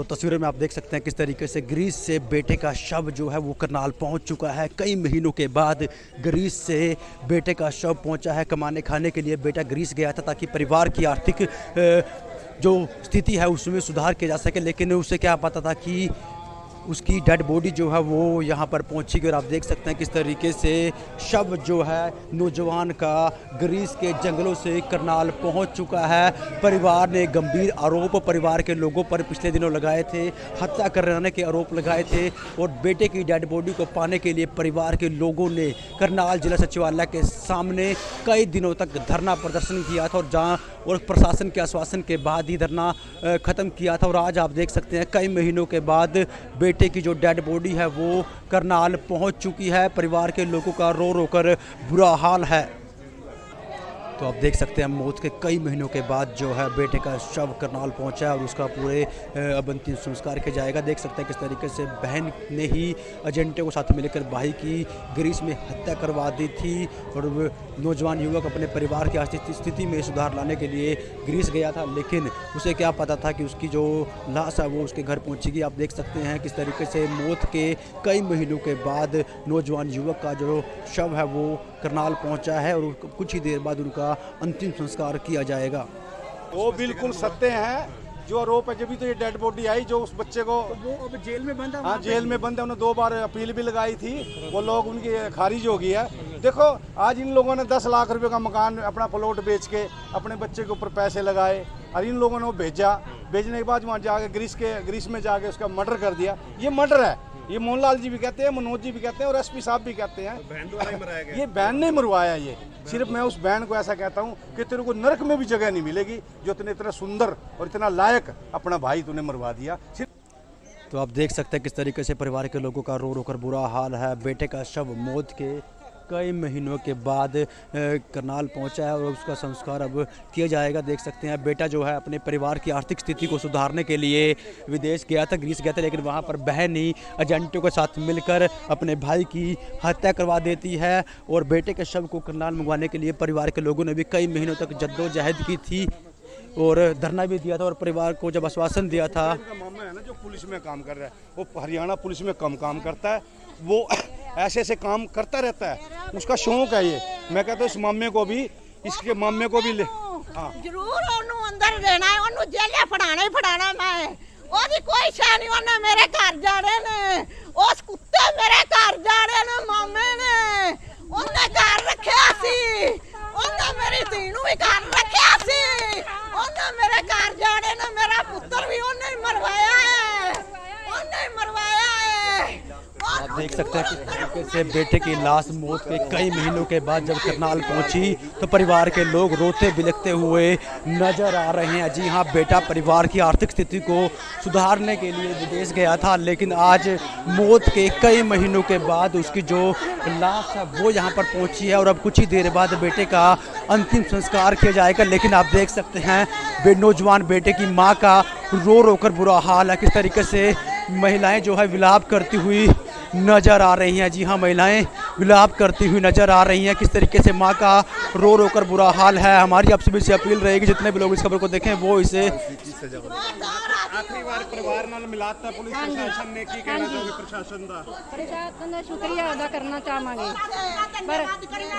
तो तस्वीरों में आप देख सकते हैं किस तरीके से ग्रीस से बेटे का शव जो है वो करनाल पहुँच चुका है। कई महीनों के बाद ग्रीस से बेटे का शव पहुँचा है कमाने खाने के लिए। बेटा ग्रीस गया था ताकि परिवार की आर्थिक जो स्थिति है उसमें सुधार किया जा सके, लेकिन उसे क्या पता था कि उसकी डेड बॉडी जो है वो यहाँ पर पहुँची गई और आप देख सकते हैं किस तरीके से शव जो है नौजवान का ग्रीस के जंगलों से करनाल पहुँच चुका है। परिवार ने गंभीर आरोप, परिवार के लोगों पर पिछले दिनों लगाए थे, हत्या कराने के आरोप लगाए थे और बेटे की डेड बॉडी को पाने के लिए परिवार के लोगों ने करनाल जिला सचिवालय के सामने कई दिनों तक धरना प्रदर्शन किया था और जहाँ और प्रशासन के आश्वासन के बाद ही धरना ख़त्म किया था। और आज आप देख सकते हैं कई महीनों के बाद बेटे की जो डेड बॉडी है, वो करनाल पहुँच चुकी है। परिवार के लोगों का रो रो कर बुरा हाल है। तो आप देख सकते हैं मौत के कई महीनों के बाद जो है बेटे का शव करनाल पहुँचा है और उसका पूरे अब अंतिम संस्कार किया जाएगा। देख सकते हैं किस तरीके से बहन ने ही एजेंटों को साथ मिलकर भाई की ग्रीस में हत्या करवा दी थी और नौजवान युवक अपने परिवार की स्थिति में सुधार लाने के लिए ग्रीस गया था। लेकिन उसे क्या पता था कि उसकी जो लाश है वो उसके घर पहुँचेगी। आप देख सकते हैं किस तरीके से मौत के कई महीनों के बाद नौजवान युवक का जो शव है वो करनाल पहुँचा है और कुछ ही देर बाद उनका अंतिम संस्कार किया जाएगा। वो बिल्कुल सत्य है। जो आरोप है जब तो ये डेड बॉडी आई जो उस बच्चे को तो वो अब जेल में बंद है हाँ जेल में बंद है। उन्होंने दो बार अपील भी लगाई थी। वो लोग उनकी खारिज हो गई है। देखो आज इन लोगों ने दस लाख रुपए का मकान अपना प्लॉट बेच के अपने बच्चे के ऊपर पैसे लगाए और इन लोगों ने वो भेजा। भेजने के बाद वहाँ जाके ग्रीस के ग्रीस में जाके उसका मर्डर कर दिया। ये मर्डर है। ये मोहनलाल जी भी कहते हैं मनोज जी भी कहते हैं और एसपी साहब भी कहते हैं। तो ही ये बहन ने मरवाया ये। सिर्फ़ मैं उस बहन को ऐसा कहता हूँ कि तेरे को नरक में भी जगह नहीं मिलेगी जो इतने इतना सुंदर और इतना लायक अपना भाई तूने मरवा दिया। तो आप देख सकते हैं किस तरीके से परिवार के लोगों का रो रोकर बुरा हाल है। बेटे का शव मौत के कई महीनों के बाद करनाल पहुँचा है और उसका संस्कार अब किया जाएगा। देख सकते हैं बेटा जो है अपने परिवार की आर्थिक स्थिति को सुधारने के लिए विदेश गया था, ग्रीस गया था, लेकिन वहाँ पर बहन ही एजेंटों के साथ मिलकर अपने भाई की हत्या करवा देती है और बेटे के शव को करनाल मंगवाने के लिए परिवार के लोगों ने भी कई महीनों तक जद्दोजहद की थी। और धरना भी दिया था और परिवार को जब आश्वासन दिया था। मामा है ना जो पुलिस में काम कर रहा है वो हरियाणा पुलिस में कम काम करता है वो ऐसे ऐसे काम करता रहता है उसका शौक है ये। मैं कहता हूँ इस मामे को भी इसके मामे को भी ले हाँ। ज़रूर अंदर देना है ओनू जेले फड़ाना ही फड़ाना मैं। ओदी कोई शह नहीं ओने मेरे घर जाने ने। उस कुत्ते मेरे घर जाने ने मामे ने ओने घर रखया सी ओने मेरी धी भी घर रखया सी ओने मेरे घर जाने ने मेरा पुत्र भी ओने मरवाया है ओने मरवाया आप देख सकते हैं तरीके से बेटे की लाश मौत के कई महीनों के बाद जब करनाल पहुँची तो परिवार के लोग रोते बिलखते हुए नज़र आ रहे हैं। जी हाँ बेटा परिवार की आर्थिक स्थिति को सुधारने के लिए विदेश गया था, लेकिन आज मौत के कई महीनों के बाद उसकी जो लाश है, वो यहाँ पर पहुँची है, और अब कुछ ही देर बाद बेटे का अंतिम संस्कार किया जाएगा। लेकिन आप देख सकते हैं बे नौजवान बेटे की माँ का रो रो कर बुरा हाल है। किस तरीके से महिलाएँ जो है विलाप करती हुई नज़र आ रही हैं। जी हाँ महिलाएँ विलाप करती हुई नज़र आ रही हैं। किस तरीके से माँ का रो रो कर बुरा हाल है? हमारी आप सभी से अपील रहेगी। जितने भी लोग इस खबर को देखें, वो इसे आखिरी बार परिवार नाल मिलाता पुलिस प्रशासन ने की कहना चाहोगे प्रशासन दा प्रशासन ਦਾ ਸ਼ੁਕਰੀਆ ਅਦਾ ਕਰਨਾ ਚਾਹਾਂਗੇ ਪਰ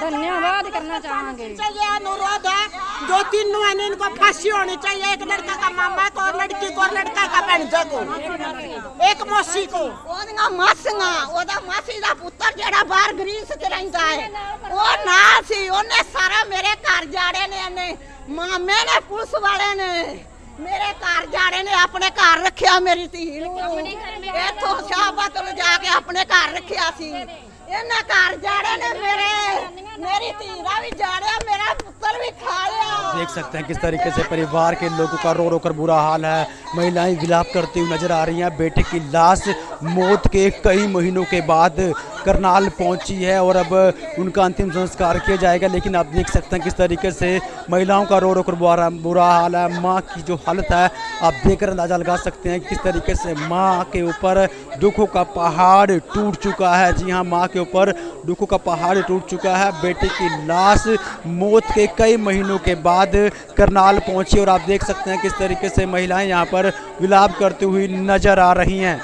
धन्यवाद करना चाहेंगे चाहिए अनुरोध है जो तीनों है इनको फांसी होनी चाहिए एक लड़का का मामा को और लड़की को और लड़का का भैंजा को एक मौसी को ਉਹਦੀਆਂ ਮਾਸੀਆਂ ਉਹਦਾ ਮਾਸੀ ਦਾ ਪੁੱਤਰ ਜਿਹੜਾ ਬਾਹਰ ਗਰੀਸ ਚ ਰਹਿੰਦਾ ਹੈ ਉਹ ਨਾਲ ਸੀ ਉਹਨੇ ਸਾਰਾ ਮੇਰੇ ਘਰ ਜਾੜੇ ਨੇ ਇਹਨੇ ਮਾਮੇ ਨੇ ਪੁਲਿਸ ਵਾਲੇ ਨੇ ਮੇਰੇ ਘਰ ਜਾੜੇ ਨੇ ਆਪਣੇ ਘਰ ਰੱਖਿਆ ਮੇਰੀ ਧੀ ਨੂੰ ਇੱਥੋਂ ਸ਼ਾਹਬਾਦ ਤੋਂ ਜਾ ਕੇ ਆਪਣੇ ਘਰ ਰੱਖਿਆ ਸੀ ਇਹਨਾਂ ਘਰ ਜਾੜੇ ਨੇ ਮੇਰੇ मेरी तीरा भी जाड़े मेरा पुत्र भी खा लिया देख सकते हैं किस तरीके से परिवार के लोगों का रो रो कर बुरा हाल है महिलाएँ विलाप करती हुई नज़र आ रही हैं। बेटे की लाश मौत के कई महीनों के बाद करनाल पहुँची है और अब उनका अंतिम संस्कार किया जाएगा। लेकिन आप देख सकते हैं किस तरीके से महिलाओं का रो रो कर बुरा बुरा हाल है। माँ की जो हालत है, आप देखकर अंदाज़ा लगा सकते हैं किस तरीके से माँ के ऊपर दुखों का पहाड़ टूट चुका है। जी हाँ माँ के ऊपर दुखों का पहाड़ टूट चुका है। बेटे की लाश मौत के कई महीनों के बाद करनाल पहुँची और आप देख सकते हैं किस तरीके से महिलाएँ यहाँ पर विलाप करती हुई नज़र आ रही हैं।